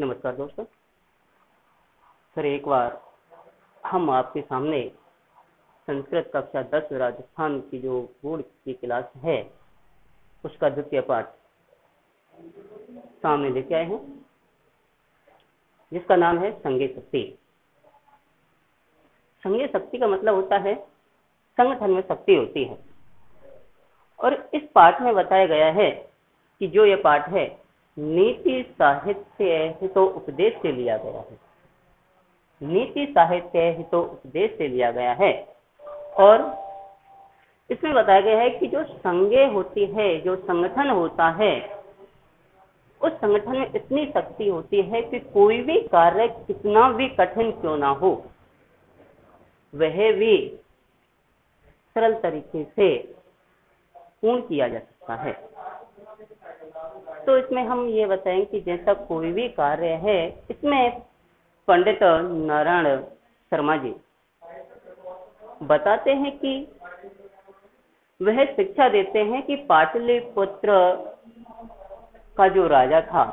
नमस्कार दोस्तों। सर, एक बार हम आपके सामने संस्कृत कक्षा दस राजस्थान की जो बोर्ड की क्लास है, उसका द्वितीय पाठ सामने लेके आए हैं। जिसका नाम है संगे शक्ति। संगे शक्ति का मतलब होता है संगठन में शक्ति होती है। और इस पाठ में बताया गया है कि जो ये पाठ है नीति साहित्य हितो उपदेश से लिया गया है। नीति साहित्य हितो उपदेश से लिया गया है। और इसमें बताया गया है कि जो संगे होती है, जो संगठन होता है, उस संगठन में इतनी शक्ति होती है कि कोई भी कार्य कितना भी कठिन क्यों ना हो, वह भी सरल तरीके से पूर्ण किया जा सकता है। तो इसमें हम ये बताएँ कि जैसा कोई भी कार्य है, इसमें पंडित नारायण शर्मा जी बताते हैं कि वह शिक्षा देते हैं कि पाटलिपुत्र का जो राजा था,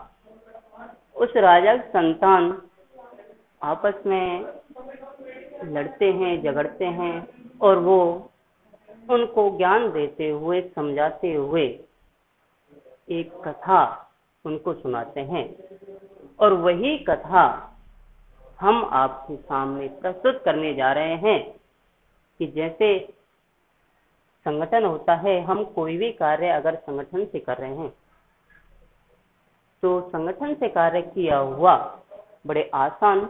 उस राजा की संतान आपस में लड़ते हैं, झगड़ते हैं और वो उनको ज्ञान देते हुए, समझाते हुए एक कथा उनको सुनाते हैं। और वही कथा हम आपके सामने प्रस्तुत करने जा रहे हैं कि जैसे संगठन होता है, हम कोई भी कार्य अगर संगठन से कर रहे हैं तो संगठन से कार्य किया हुआ बड़े आसान,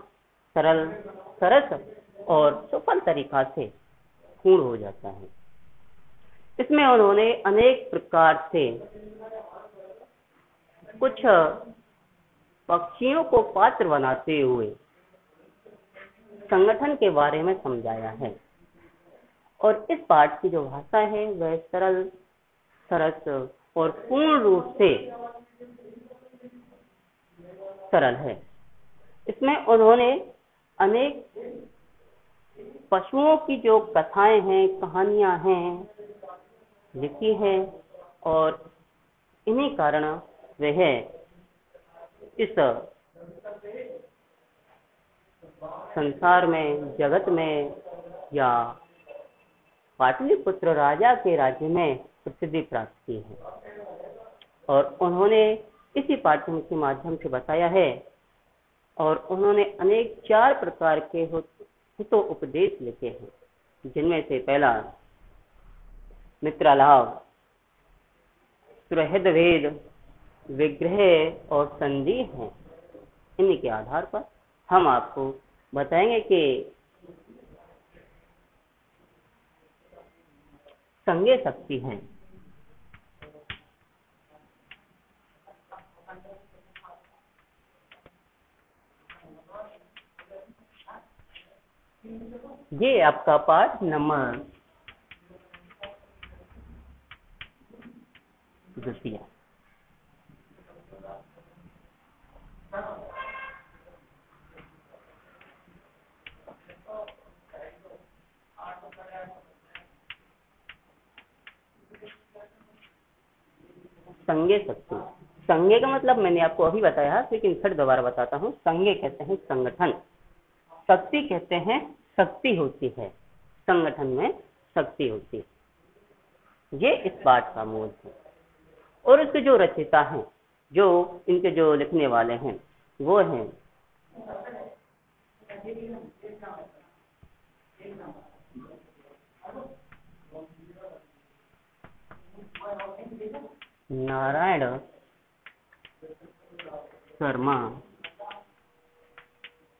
सरल, सरस और सफल तरीका से पूर्ण हो जाता है। इसमें उन्होंने अनेक प्रकार से कुछ पक्षियों को पात्र बनाते हुए संगठन के बारे में समझाया है। और इस पाठ की जो भाषा है, वह सरल, सरस और पूर्ण रूप से सरल है। इसमें उन्होंने अनेक पशुओं की जो कथाएँ हैं, कहानियाँ हैं, लिखी है और इन्हीं कारण वह इस संसार में, जगत में या पाटलिपुत्र राजा के राज्य में प्रसिद्धि प्राप्त की है। और उन्होंने इसी पाठ्यक्रम के माध्यम से बताया है और उन्होंने अनेक चार प्रकार के हितो उपदेश लिखे हैं, जिनमें से पहला मित्रालाभ सुहृद भेद विग्रह और संधि है। इन्हीं के आधार पर हम आपको बताएँगे कि संगे शक्ति है। ये आपका पाठ नंबर द्वितीय संगे शक्ति। संगे का मतलब मैंने आपको अभी बताया लेकिन फिर दोबारा बताता हूँ। संगे कहते हैं संगठन। शक्ति कहते हैं शक्ति होती है। संगठन में शक्ति होती है। ये इस बात का मूल है। और इसके जो रचिता हैं, जो इनके जो लिखने वाले हैं, वो हैं। नारायण शर्मा।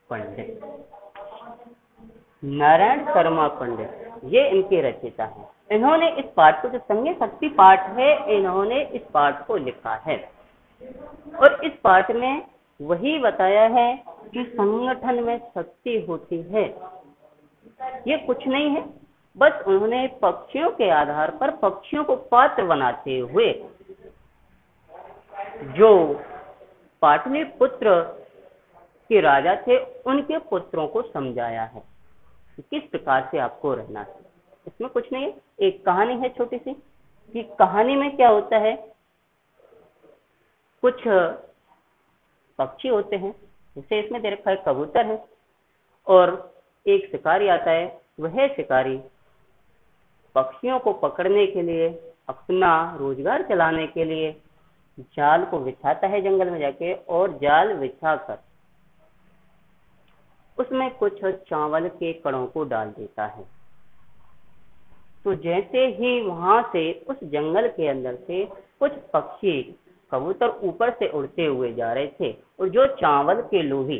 पंडित। नारायण शर्मा पंडित, ये इनके रचिता है। इन्होंने इस पाठ को, जो संगे शक्ति पाठ है, इन्होंने इस पाठ को लिखा है। और इस पाठ में वही बताया है कि संगठन में शक्ति होती है। ये कुछ नहीं है, बस उन्होंने पक्षियों के आधार पर पक्षियों को पात्र बनाते हुए जो पाटलिपुत्र के राजा थे, उनके पुत्रों को समझाया है। किस प्रकार से आपको रहना है? इसमें कुछ नहीं है। एक कहानी है छोटी सी कि कहानी में क्या होता है? कुछ पक्षी होते हैं, जैसे इसमें दे रखा है कबूतर है, और एक शिकारी आता है। वह शिकारी पक्षियों को पकड़ने के लिए, अपना रोज़गार चलाने के लिए जाल को बिछाता है जंगल में जाके और जाल बिछाकर उसमें कुछ चावल के कणों को डाल देता है। तो जैसे ही वहाँ से उस जंगल के अंदर से कुछ पक्षी कबूतर ऊपर से उड़ते हुए जा रहे थे और जो चावल के लोही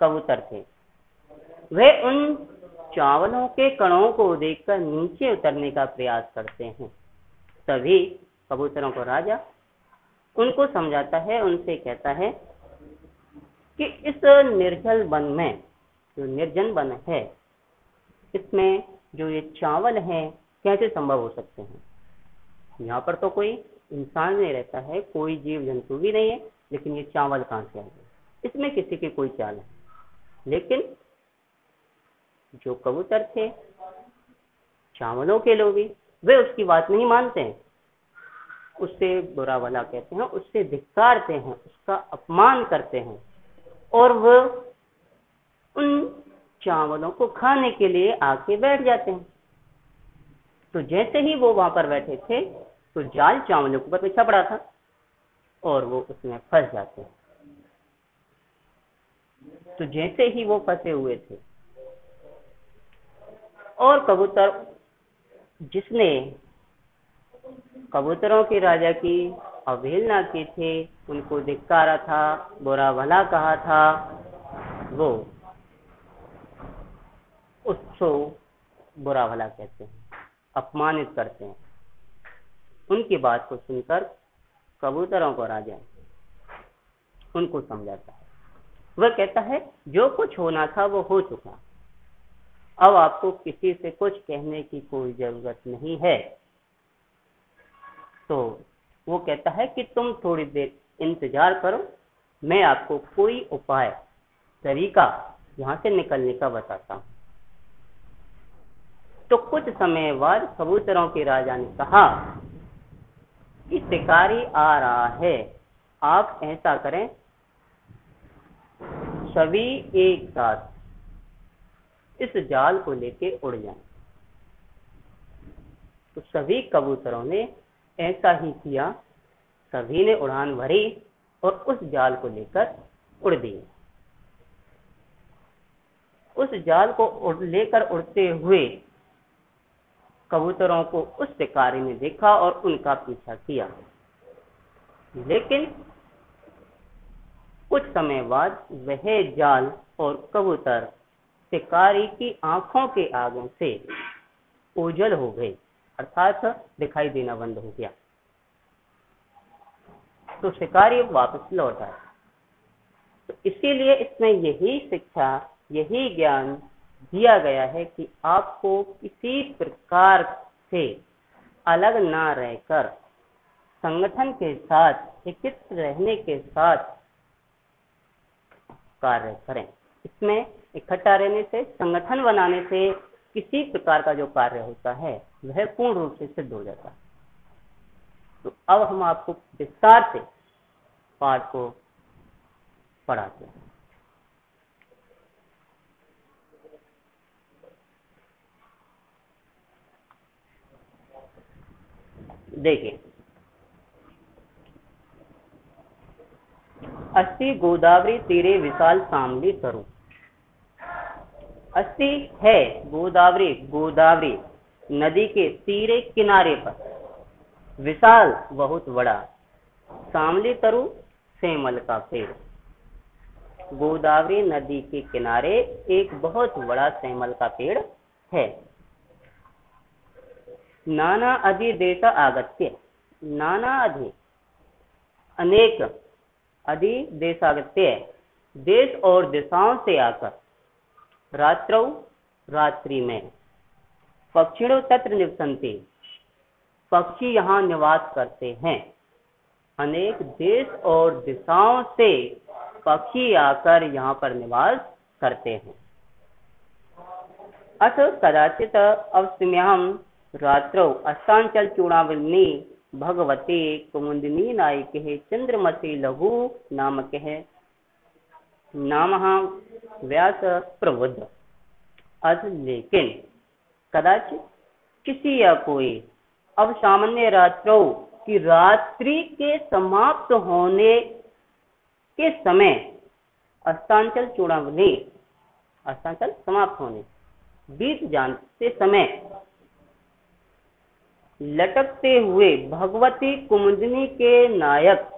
कबूतर थे, वे उन चावलों के कणों को देखकर नीचे उतरने का प्रयास करते हैं। तभी कबूतरों को राजा उनको समझाता है, उनसे कहता है कि इस निर्जल वन में, जो निर्जन वन है, इसमें जो ये चावल है, कैसे संभव हो सकते हैं? यहाँ पर तो कोई इंसान नहीं रहता है, कोई जीव जंतु भी नहीं है, लेकिन ये चावल कहाँ से आ गए इसमें किसी की कोई चाल है लेकिन जो कबूतर थे, चावलों के लोग भी वे उसकी बात नहीं मानते हैं। उससे बुरा भला कहते हैं, उससे धिक्कारते हैं, उसका अपमान करते हैं। और वह उन चावलों को खाने के लिए आके बैठ जाते हैं। तो जैसे ही वो वहाँ पर बैठे थे तो जाल चावलों के ऊपर पीछा पड़ा था और वो उसमें फंस जाते हैं। तो जैसे ही वो फंसे हुए थे, और कबूतर जिसने कबूतरों के राजा की अवहेलना की थी, उनको धिक्कारा था, बुरा भला कहा था। वो उसको बुरा भला कहते हैं, अपमानित करते हैं। उनकी बात को सुनकर कबूतरों को राजा उनको समझाता है। वह कहता है, जो कुछ होना था वो हो चुका। अब आपको किसी से कुछ कहने की कोई ज़रूरत नहीं है। तो वो कहता है कि तुम थोड़ी देर इंतज़ार करो, मैं आपको कोई उपाय, तरीका यहाँ से निकलने का बताता हूँ। तो कुछ समय बाद कबूतरों के राजा ने कहा कि शिकारी आ रहा है, आप ऐसा करें, सभी एक साथ इस जाल को लेके उड़ जाएँ। तो सभी कबूतरों ने ऐसा ही किया, सभी ने उड़ान भरी और उस जाल को लेकर उड़ दिए। उस जाल को उड़, लेकर उड़ते हुए कबूतरों को उस शिकारी ने देखा और उनका पीछा किया। लेकिन कुछ समय बाद वह जाल और कबूतर शिकारी की आँखों के आगे से ओझल हो गए। अर्थात दिखाई देना बंद हो गया। तो शिकारी वापस लौट आए। तो इसीलिए इसमें यही शिक्षा, यही ज्ञान दिया गया है कि आपको किसी प्रकार से अलग ना रहकर संगठन के साथ एकत्र रहने के साथ कार्य करें। इसमें इकट्ठा रहने से, संगठन बनाने से किसी प्रकार का जो कार्य होता है, वह पूर्ण रूप से सिद्ध हो जाता है। तो अब हम आपको विस्तार से पाठ को पढ़ाते हैं। देखिए अस्सी गोदावरी तीरे विशाल सामली तरु अस्सी है गोदावरी गोदावरी, नदी के तीरे किनारे पर। विशाल बहुत बड़ा सामली तरु सेमल का पेड़। गोदावरी नदी के किनारे एक बहुत बड़ा सेमल का पेड़ है। नाना अधि देश आगत्य, नाना अधि अनेक अधि देशागत्य देश और दिशाओं से आकर रात्रौ, रात्रि में। पक्षिणों तत्र निवसंती। पक्षी यहाँ निवास करते हैं। अनेक देश और दिशाओं से पक्षी आकर यहाँ पर निवास करते हैं। अथ कदाचित अवस्म्याम रात्रौ अस्तांचल चूड़ावली भगवती कुमुदिनी नायक चंद्रमती लघु नामक है नाम व्यास प्रबुद्ध अथ लेकिन कदाचित किसी या कोई अब सामान्य रात्रों की रात्रि के समाप्त होने के समय अस्तांचल चूड़ावली, अस्तांचल समाप्त होने, बीत जानते समय लटकते हुए भगवती कुमुदनी के नायक,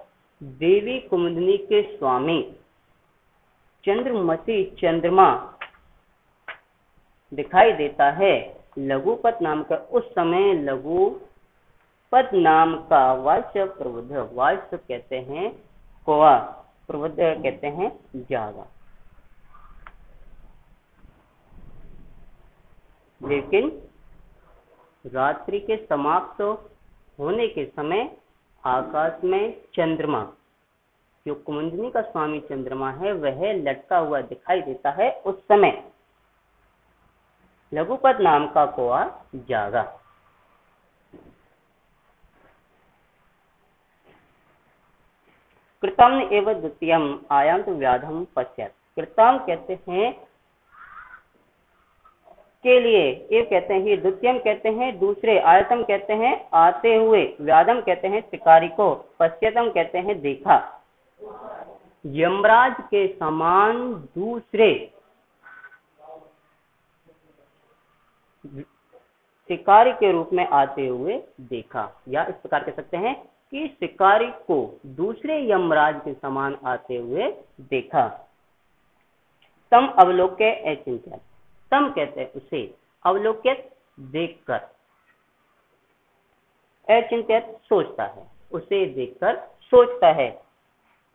देवी कुमुदनी के स्वामी चंद्रमती चंद्रमा दिखाई देता है। लघुपत नाम का उस समय लघुपत नाम का वाच्य प्रबुद्ध वाच्य कहते हैं कोआ प्रबुद्ध कहते हैं जागा लेकिन रात्रि के समाप्त होने के समय आकाश में चंद्रमा जो कुमुंदनी का स्वामी चंद्रमा है, वह लटका हुआ दिखाई देता है उस समय। लघुपत नाम का कोआ जागा। कृतम एवं द्वितीय आयाम तो व्याधम पश्चात कृतम कहते हैं, के लिए? ये कहते हैं द्वितीयम कहते हैं, दूसरे आयतम कहते हैं, आते हुए। व्याधम कहते हैं शिकारी को। पश्चातम कहते हैं, देखा। यमराज के समान दूसरे शिकारी के रूप में आते हुए देखा। या इस प्रकार कह सकते हैं कि शिकारी को दूसरे यमराज के समान आते हुए देखा। तम अवलोक चिंतन तम कहते हैं उसे अवलोकित देखकर। अचिंतित सोचता है। उसे देखकर सोचता है।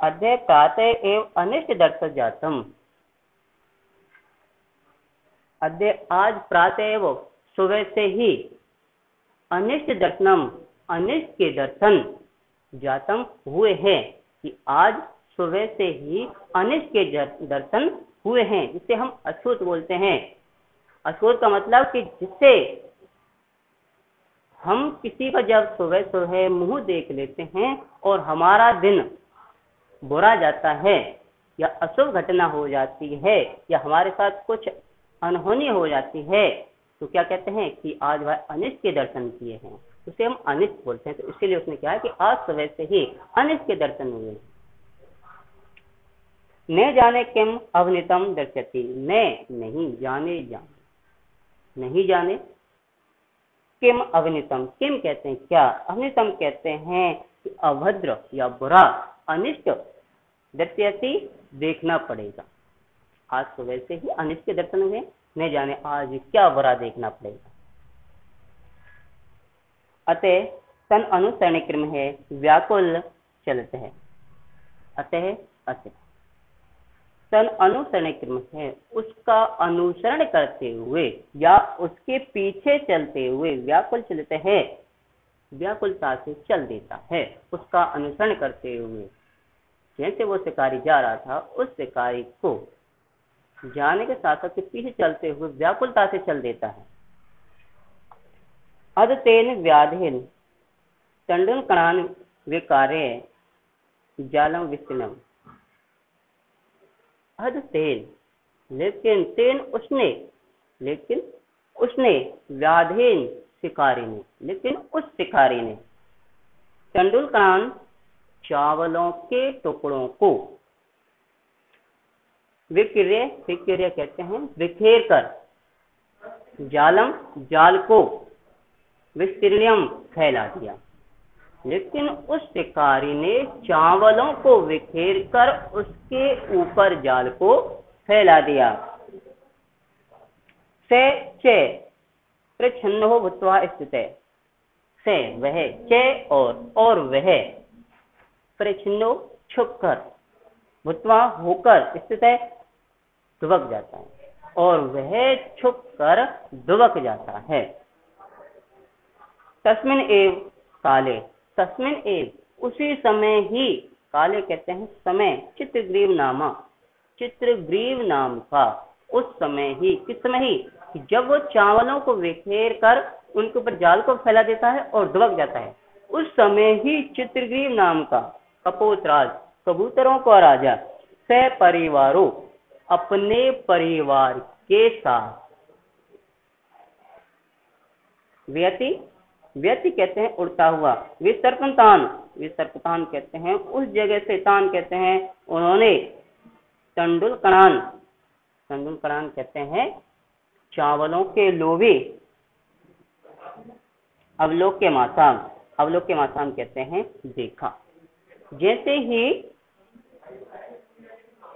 अध्यय प्रातः एवं अनिष्ट जातम अध्यय आज प्रातः सुबह से ही अनिष्ट दर्शनम अनिष्ट के दर्शन जातम हुए हैं कि आज सुबह से ही अनिष्ट के दर्शन हुए हैं, जिसे हम अछूत बोलते हैं। अशोध का मतलब कि जिससे हम किसी का जब सुबह सुबह मुँह देख लेते हैं और हमारा दिन बुरा जाता है, या अशुभ घटना हो जाती है, या हमारे साथ कुछ अनहोनी हो जाती है तो क्या कहते हैं कि आज वह अनिष्ट के दर्शन किए हैं। उसे हम अनिष्ट बोलते हैं। तो इसीलिए उसने कहा कि आज सुबह से ही अनिष्ट के दर्शन हुए। न जाने किम अवनितम दर्शती न, नहीं जाने जाने। नहीं जाने किम अवनितम। किम कहते हैं क्या? अवनितम कहते हैं अभद्र या बुरा, अनिष्ट दृत्यति देखना पड़ेगा। आज सुबह से ही अनिष्ट के दर्शन हुए नहीं जाने आज क्या बुरा देखना पड़ेगा। अतः तन अनुसरण क्रम है, व्याकुल चलते हैं। अतः अतः तन अनुसरण क्रम है, उसका अनुसरण करते हुए या उसके पीछे चलते हुए व्याकुल चलते हैं। व्याकुलता से चल देता है। उसका अनुसरण करते हुए जैसे वो शिकारी जा रहा था, उस शिकारी को जाने के साथ साथ पीछे चलते हुए व्याकुलता से चल देता है। अद तेन व्याधीन तंडन कणान विकारे जालम विस्तीर्णम। हद तेन लेकिन तेन उसने, लेकिन उसने व्याधीन शिकारी ने लेकिन उस शिकारी ने तेंदुलकरान चावलों के टुकड़ों को विक्रिय विक्रिय कहते हैं, बिखेर कर जालम, जाल को विस्तीर्णम फैला दिया। लेकिन उस शिकारी ने चावलों को बिखेर कर उसके ऊपर जाल को फैला दिया। से चे प्रच्छन्न भूतवा स्थित। से, वह, चे, और और वह। प्रच्छिन्नो छुप कर, भूतवा होकर स्थित है दुबक जाता है। और वह छुप कर दुबक जाता है। तस्मिन एव काले, तस्मिन एव उसी समय ही, काले कहते हैं समय, चित्रग्रीव नामा। चित्रग्रीव नाम का उस समय ही, किस समय ही? जब वो चावलों को बिखेर कर उनके ऊपर जाल को फैला देता है और दुबक जाता है, उस समय ही चित्रग्रीव नाम का कपोतराज कबूतरों का राजा सह परिवारों अपने परिवार के साथ। व्यति व्यति कहते हैं उड़ता हुआ विसर्पतान विसर्पतान कहते हैं, उस जगह से तान कहते हैं, उन्होंने तंडुल कणान तंडुल कणान कहते हैं चावलों के लोभी, अवलोक के मासाम अवलोक के मासाम कहते हैं देखा। जैसे ही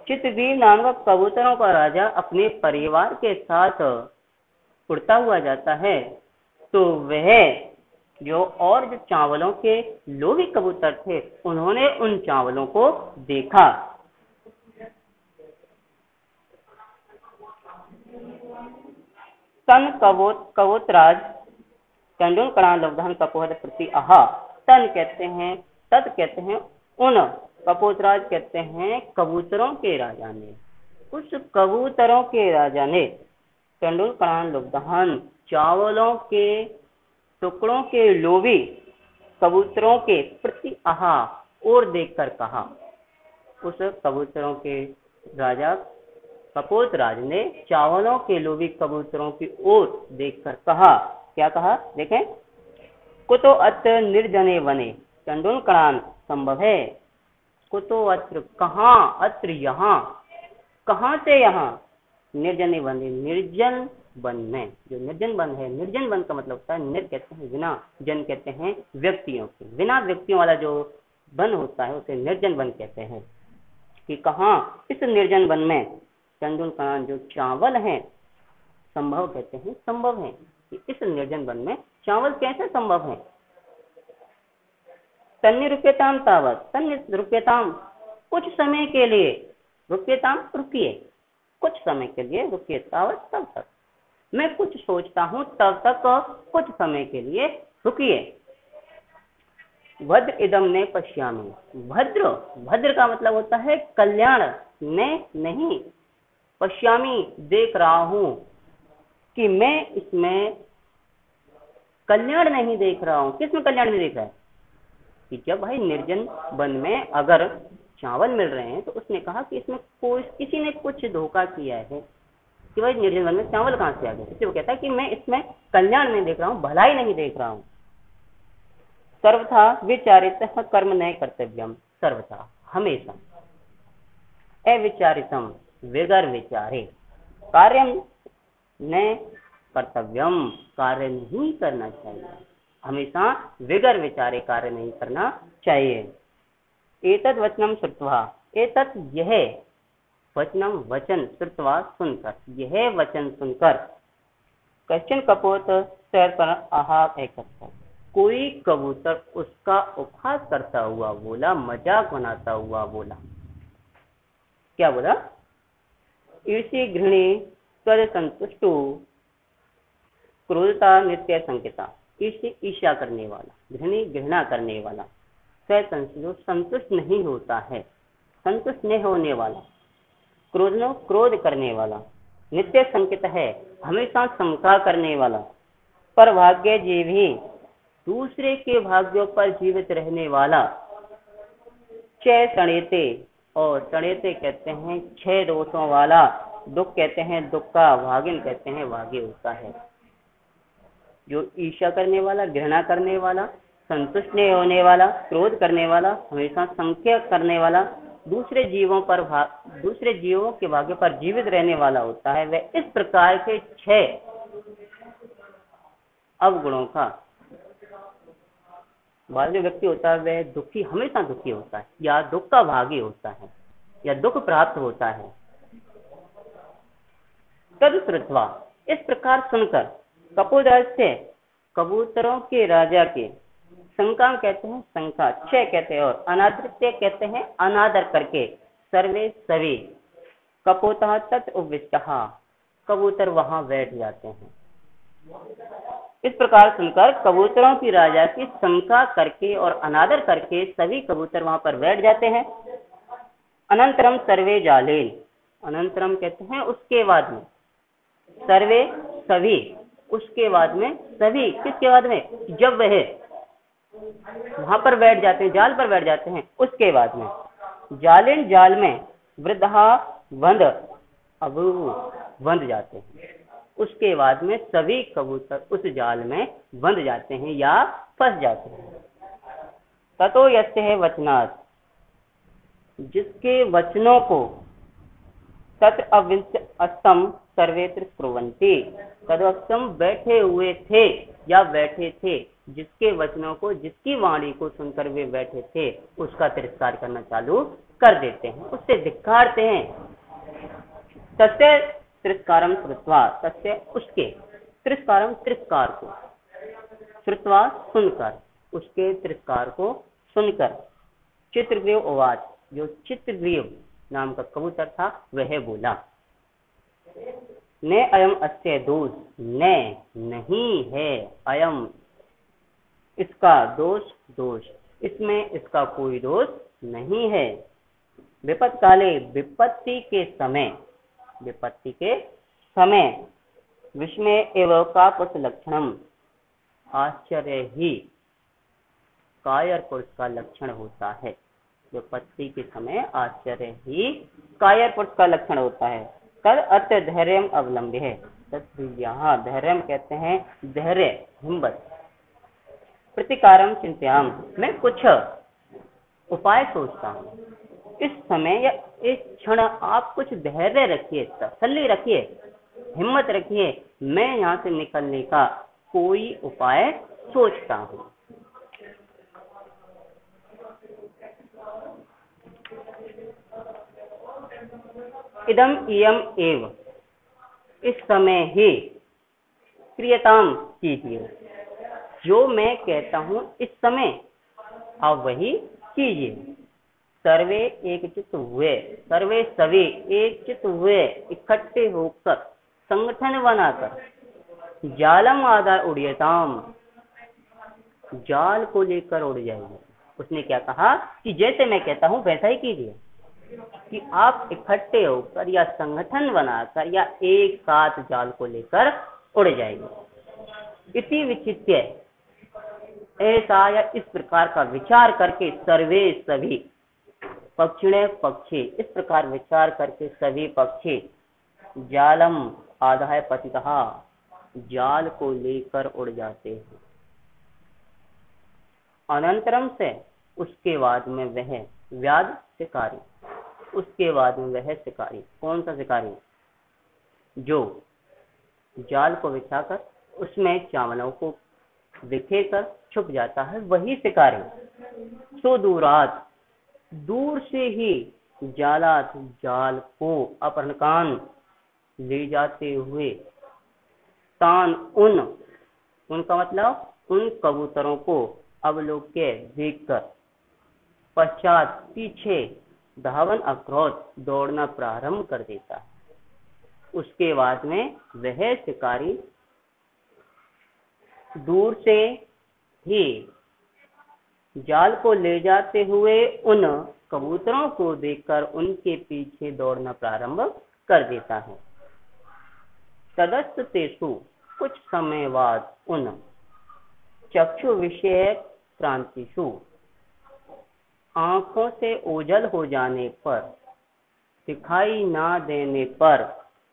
चितवीर नाम का कबूतरों का राजा अपने परिवार के साथ उड़ता हुआ जाता है तो वह जो और जो चावलों के लोभी कबूतर थे, उन्होंने उन चावलों को देखा। तन कवोत, कवोतराज टंडुल कणा लवधान कपोहद प्रति आहा तन कहते हैं, तद कहते हैं, उन। कपोतराज कहते हैं, कबूतरों के राजा ने। उस कबूतरों के राजा ने टंडुल कणान लुब्धान चावलों के, टुकड़ों के लोभी कबूतरों के प्रति आहा और देखकर कहा। उस कबूतरों के राजा कपोत राज ने चावलों के लोभी कबूतरों की ओर देखकर कहा, क्या कहा? देखें। कुतो अत्र निर्जने बने चंडुल कणान संभव है। कुतो अत्र कहा? अत्र यहाँ। कहा से यहाँ? निर्जन बने निर्जन वन में। जो निर्जन वन है, निर्जन वन का मतलब होता है निर कहते हैं बिना जन कहते हैं व्यक्तियों के। बिना व्यक्तियों वाला जो वन होता है, उसे निर्जन वन कहते हैं। कि कहा? इस निर्जन वन में चंदुल कान जो चावल है, संभव कहते हैं, संभव है कि इस निर्जन वन में चावल कैसे संभव है? तन्य रुपयताम तावत, तन्य रुपयताम, कुछ समय के लिए रुपयताम रुकिए, कुछ समय के लिए रुकिए तावत, तब तक। मैं कुछ सोचता हूँ, तब तक कुछ समय के लिए रुकिए। भद्र इदम ने पश्यामी। भद्र भद्र का मतलब होता है कल्याण ने नहीं। पश्यामी, देख रहा हूँ कि मैं इसमें कल्याण नहीं देख रहा हूँ। किसमें कल्याण नहीं देख रहा है? कि जब भाई निर्जन वन में अगर चावल मिल रहे हैं तो उसने कहा कि इसमें कोई, किसी ने कुछ धोखा किया है कि भाई निर्जन वन में चावल कहाँ से आ गए? इसलिए वो कहता है कि मैं इसमें कल्याण नहीं देख रहा हूँ, भलाई नहीं देख रहा हूँ। सर्वथा विचारित कर्म नहीं कर्तव्यम, सर्वथा, हमेशा। अविचारितम। विगर विचारे। कार्य न कर्तव्यम कार्य नहीं करना चाहिए। हमेशा विगर विचारे कार्य नहीं करना चाहिए। एतद वचनम श्रुत्वा एतत यह वचनम वचन श्रुतवा सुनकर, यह वचन सुनकर क्वेश्चन कपोत सैर पर आहार एक कोई कबूतर उसका उपहास करता हुआ बोला, मज़ाक बनाता हुआ बोला। क्या बोला? ईर्षि घृणी तद संतुष्टु क्रोधता नित्य संकेता। ईर्षि ईर्षा करने वाला, घृणी घृणा करने वाला जो संतुष्ट नहीं होता है। संतुष्ट नहीं होने वाला क्रोध क्रोध करने वाला, नित्य संकित है, हमेशा शंका करने वाला पर भाग्य जीवी दूसरे के भाग्यों पर जीवित रहने वाला चय तणेते और तणेते कहते हैं, छह दोषों वाला दुख कहते हैं, दुख का भागिन कहते हैं भाग्य होता है। जो ईर्षा करने वाला, घृणा करने वाला, संतुष्ट नहीं होने वाला, क्रोध करने वाला, हमेशा संख्या करने वाला, दूसरे जीवों पर दूसरे जीवों के भाग्य पर जीवित रहने वाला होता है, वह इस प्रकार के छह अवगुणों का बाद जो व्यक्ति होता है, वह दुखी हमेशा दुखी होता है, या दुख का भागी होता है, या दुख प्राप्त होता है। तद श्रुतवा इस प्रकार सुनकर कपूर से कबूतरों के राजा के शंका कहते हैं, शंका छह कहते हैं और अनादृत्य कहते हैं, अनादर करके सर्वे सभी कपोता तत् कबूतर वहाँ बैठ जाते हैं। इस प्रकार सुनकर कबूतरों की राजा की शंका करके और अनादर करके सभी कबूतर वहाँ पर बैठ जाते हैं। अनंतरम सर्वे जालेन। अनंतरम कहते हैं उसके बाद में। सर्वे सभी, उसके बाद में सभी, किसके बाद में? जब वह वहाँ पर बैठ जाते हैं, जाल पर बैठ जाते हैं, उसके बाद में। जालिन जाल में वृद्धा बंद अब बंध जाते हैं। उसके बाद में सभी कबूतर उस जाल में बंध जाते हैं या फंस जाते हैं। ततो यस्य है वचनात्। जिसके वचनों को तत्र अविंश अस्तम सर्वेत्र प्रवंती तदवस्तम बैठे हुए थे या बैठे थे, जिसके वचनों को, जिसकी वाणी को सुनकर वे बैठे थे, उसका तिरस्कार करना चालू कर देते हैं, उससे धिक्कारते हैं। सत्य तिरस्कारम श्रुत्वा सत्य उसके तिरस्कारम तिरस्कार को श्रुत्वा सुनकर उसके तिरस्कार को सुनकर। चित्रग्रीव उवाच जो चित्रग्रीव नाम का कबूतर था, वह बोला, न अयम अस्य दोष, न नहीं है अयम इसका दोष दोष, इसमें इसका कोई दोष नहीं है। विपत काले विपत्ति के समय विपत्ति के समय। विस्मय एवं कापस लक्षणम। आश्चर्य ही। कायर पुरुष का लक्षण होता है। विपत्ति के समय आश्चर्य ही कायर पुरुष का लक्षण होता है। कर अत्य धैर्य अवलंबी है। यहाँ धैर्य कहते हैं धैर्य, हिम्मत। प्रतिकारम चिंत्याम। मैं कुछ उपाय सोचता हूँ। इस समय या इस क्षण आप कुछ धैर्य रखिए, तसल्ली रखिए, हिम्मत रखिए, मैं यहाँ से निकलने का कोई उपाय सोचता हूँ। इदम इयम एव। इस समय ही क्रियताम कीजिए। जो मैं कहता हूँ इस समय, आप वही कीजिए। सर्वे एक चित्त हुए। सर्वे सभी एक चित्त हुए, इकट्ठे होकर संगठन बनाकर जालम आधार उड़ियताम। जाल को लेकर उड़ जाएँगे उसने क्या कहा कि जैसे मैं कहता हूँ, वैसा ही कीजिए कि आप इकट्ठे होकर या संगठन बनाकर या एक साथ जाल को लेकर उड़ जाएँगे इसी विचित्र ऐसा या इस प्रकार का विचार करके सर्वे सभी पक्षिणे पक्षी। इस प्रकार विचार करके सभी पक्षी जालम आधाय पतिता जाल को लेकर उड़ जाते हैं। अनंतरम से उसके बाद में वह व्याध शिकारी। उसके बाद में वह शिकारी। कौन सा शिकारी? जो जाल को बिछाकर उसमें चावलों को बिखेर कर छुप जाता है, वही शिकारी। सो दूरात दूर से ही जालात जाल को अपरकान ले जाते हुए तान उन, उनका मतलब उन कबूतरों को अवलोक्य देखकर पश्चात पीछे धावन अक्रोध दौड़ना प्रारंभ कर देता। उसके बाद में वह शिकारी दूर से ही जाल को ले जाते हुए उन कबूतरों को देखकर उनके पीछे दौड़ना प्रारंभ कर देता है। तदस्त तेसु, कुछ समय बाद उन चक्षु विषय क्रांतिशु आँखों से ओझल हो जाने पर, दिखाई ना देने पर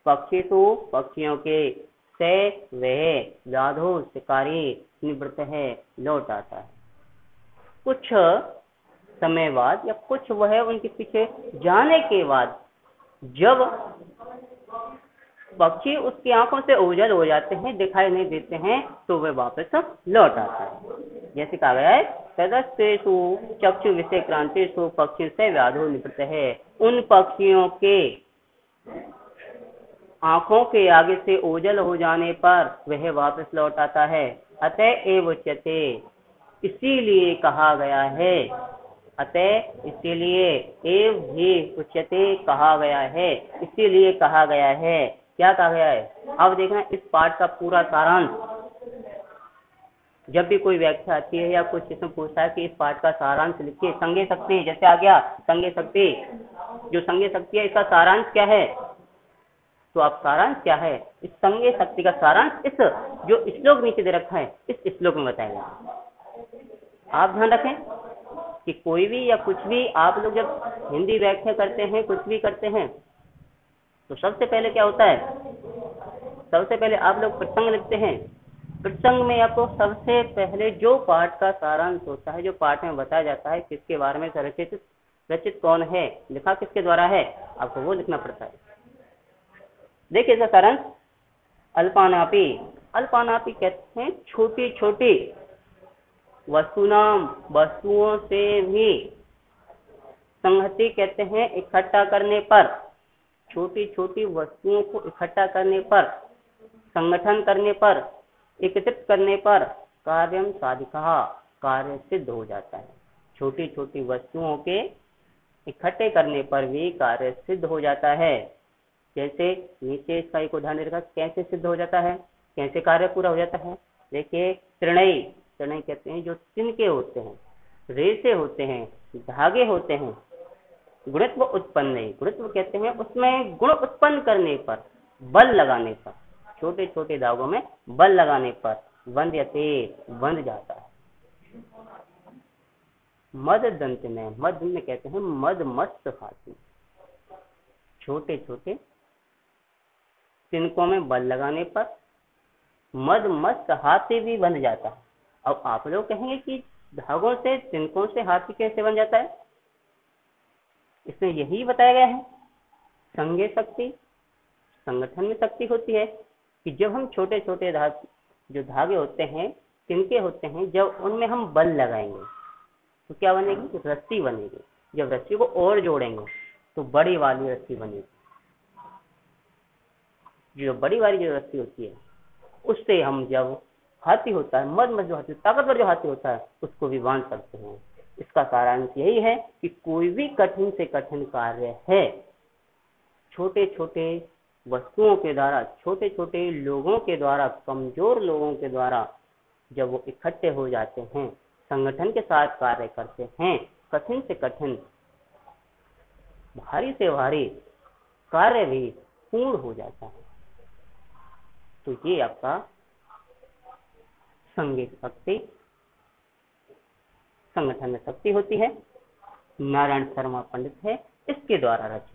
पक्षी तो पक्षियों के से वह जाधो शिकारी निवृत्त है, लौट आता है। कुछ समय बाद या कुछ वह उनके पीछे जाने के बाद जब पक्षी उसकी आँखों से ओझल हो जाते हैं, दिखाई नहीं देते हैं तो वह वापस लौट आता है। जैसे कहा गया है, तदस्तेषु चक्षु विषय क्रांतिषु पक्षी से व्याधो निवृत्त है। उन पक्षियों के आँखों के आगे से ओझल हो जाने पर वह वापस लौट आता है। अतः एव इसीलिए कहा गया है। अतः इसीलिए एव भी उच्यते कहा गया है। इसीलिए कहा गया है। क्या कहा गया है? अब देखना, इस पाठ का पूरा सारांश। जब भी कोई व्याख्या आती है या कुछ इसमें पूछता है कि इस पाठ का सारांश लिखिए संगे शक्ति, जैसे आ गया संगे शक्ति। जो संगे शक्ति है, इसका सारांश क्या है? तो आप सारांश क्या है? इस संगे शक्ति का सारांश इस जो श्लोक नीचे दे रखा है, इस श्लोक में बताएगा आप ध्यान रखें कि कोई भी या कुछ भी आप लोग जब हिंदी व्याख्या करते हैं, कुछ भी करते हैं तो सबसे पहले क्या होता है? सबसे पहले आप लोग प्रसंग लिखते हैं। प्रसंग में आपको सबसे पहले जो पाठ का सारांश होता है, जो पाठ में बताया जाता है, किसके बारे में रचित रचित कौन है, लिखा किसके द्वारा है, आपको वो लिखना पड़ता है। देखिए इसका सारांश। अल्पानापी। अल्पानापी कहते हैं छोटी छोटी वस्तुनाम, वस्तुओं से भी। संहति कहते हैं इकट्ठा करने पर छोटी छोटी वस्तुओं को इकट्ठा करने पर, संगठन करने पर, एकत्रित करने पर कार्यम साधिका, कार्य सिद्ध हो जाता है। छोटी छोटी वस्तुओं के इकट्ठे करने पर भी कार्य सिद्ध हो जाता है। जैसे नीचे इसका एक उदाहरण कैसे सिद्ध हो जाता है? कैसे कार्य पूरा हो जाता है? देखिए, त्रिणय। त्रिणय कहते हैं, जो तिनके होते हैं, रेसे होते हैं, धागे होते हैं, गुणत्व उत्पन्न गुणत्व कहते हैं, उसमें गुण उत्पन्न करने पर, बल लगाने पर छोटे छोटे धागों में बल लगाने पर बंद या तेज बंद जाता है। मद दंत में, मद में कहते हैं, मद मस्त हाथी छोटे छोटे तिनकों में बल लगाने पर, मद मस्त हाथी भी बंध जाता है। अब आप लोग कहेंगे कि धागों से, तिनकों से हाथी कैसे बन जाता है? इसमें यही बताया गया है। संगे शक्ति, संगठन में शक्ति होती है कि जब हम छोटे छोटे धाग, जो धागे होते हैं, तिनके होते हैं, जब उनमें हम बल लगाएँगे तो क्या बनेगी? रस्सी बनेगी। जब रस्सी को और जोड़ेंगे तो बड़ी वाली रस्सी बनेगी। जो बड़ी वाली जो रस्सी होती है, उससे हम जब हाथी होता है मद मद जो हाथी, ताकतवर जो हाथी होता है, उसको भी बाँध सकते हैं। इसका सारांश यही है कि कोई भी कठिन से कठिन कार्य है छोटे छोटे वस्तुओं के द्वारा छोटे छोटे लोगों के द्वारा, कमज़ोर लोगों के द्वारा जब वो इकट्ठे हो जाते हैं, संगठन के साथ कार्य करते हैं, कठिन से कठिन, भारी से भारी कार्य भी पूर्ण हो जाता है। तो ये आपका संगीत शक्ति संगठन में शक्ति होती है। नारायण शर्मा पंडित है। इसके द्वारा रचित